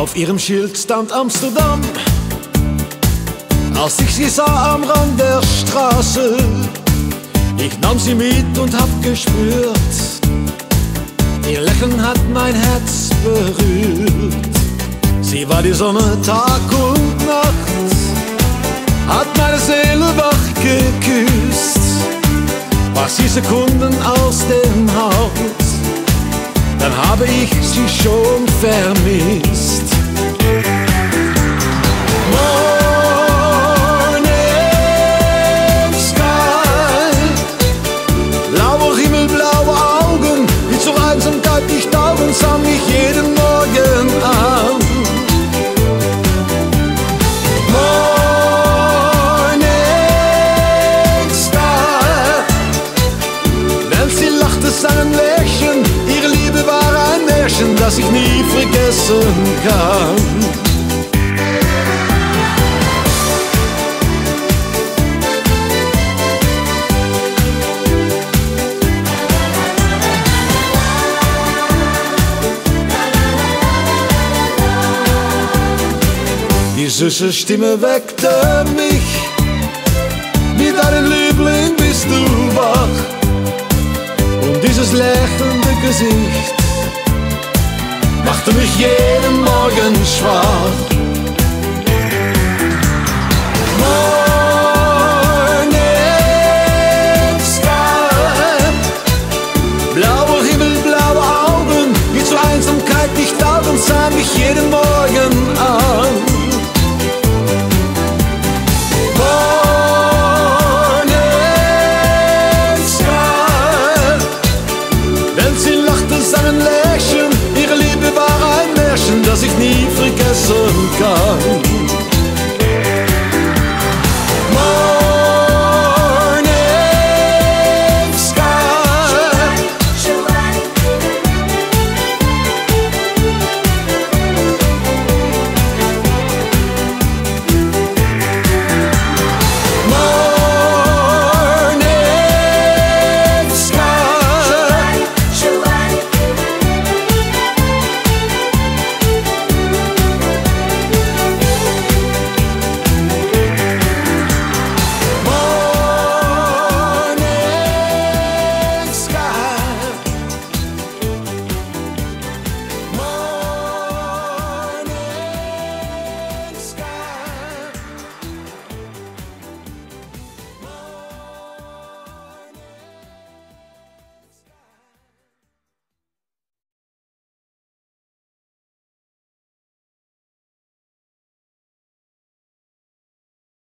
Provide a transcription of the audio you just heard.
Auf ihrem Schild stand Amsterdam. Als ich sie sah am Rand der Straße, ich nahm sie mit und hab gespürt, ihr Lächeln hat mein Herz berührt. Sie war die Sonne Tag und Nacht, hat meine Seele wach geküsst. War sie Sekunden aus dem Haus, dann habe ich sie schon vermisst. Märchen, das ich nie vergessen kann. Die süße Stimme weckte mich. Mit deinem Liebling bist du wach. Und dieses lächelnde Gesicht machte mich jeden Morgen schwach. Morning Sky, blauer Himmel, blaue Augen, die zur Einsamkeit nicht taugen, sah mich jeden Morgen an.